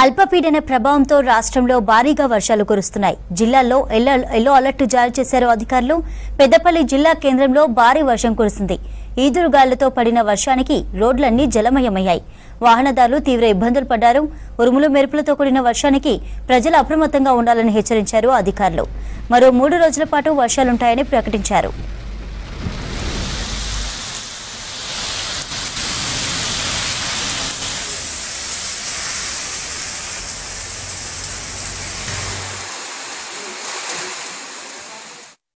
అల్పపీడన ప్రభావంతో రాష్ట్రంలో భారీగా వర్షాలు కురుస్తున్నాయి. జిల్లాలో ఎల్లో ఎల్లో అలర్ట్ జారీ చేశారు అధికారులు. పెద్దపల్లి జిల్లా కేంద్రంలో భారీ వర్షం కురిసింది ఈదురుగాళ్ళతో పడిన వర్షానికి రోడ్లన్నీ జలమయమయ్యాయి. వాహనదారులు తీవ్ర ఇబ్బందులు పడ్డారు. ఉరుములు మెరుపులతో కూడిన వర్షానికి ప్రజలు అప్రమత్తంగా ఉండాలని హెచ్చరించారు అధికారులు. మరో మూడు రోజుల పాటు వర్షాలుంటాయని ప్రకటించారు.